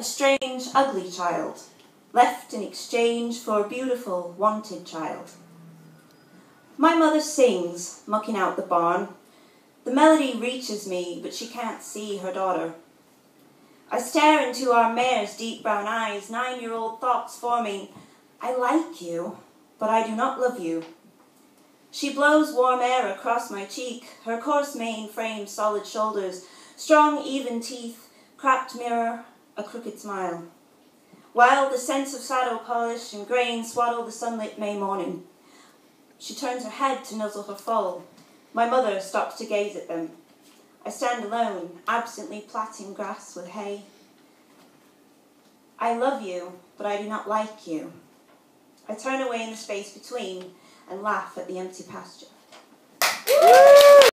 A strange, ugly child, left in exchange for a beautiful, wanted child. My mother sings, mucking out the barn. The melody reaches me, but she can't see her daughter. I stare into our mare's deep brown eyes, nine year old thoughts forming. I like you, but I do not love you. She blows warm air across my cheek, her coarse mane frames solid shoulders, strong, even teeth, cracked mirror, a crooked smile. While the scents of saddle polish and grain swaddle the sunlit May morning, she turns her head to nuzzle her foal. My mother stops to gaze at them. I stand alone, absently plaiting grass with hay. I love you, but I do not like you. I turn away in the space between and laugh at the empty pasture.